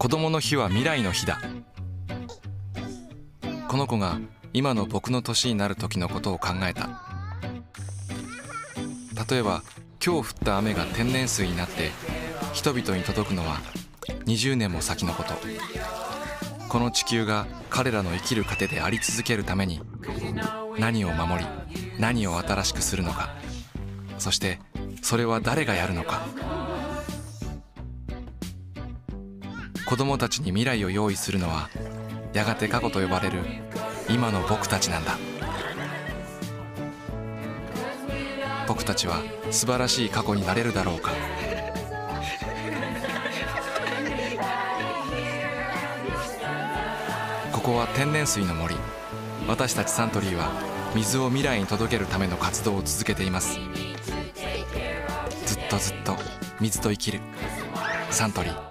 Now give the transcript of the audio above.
子供の日は未来の日だ。この子が今の僕の年になる時のことを考えた。例えば今日降った雨が天然水になって人々に届くのは20年も先のこと。この地球が彼らの生きる糧であり続けるために何を守り何を新しくするのか。そしてそれは誰がやるのか。子供たちに未来を用意するのはやがて過去と呼ばれる今の僕たちなんだ。僕たちは素晴らしい過去になれるだろうか。ここは天然水の森。私たちサントリーは水を未来に届けるための活動を続けています。ずっとずっと水と生きる。サントリー。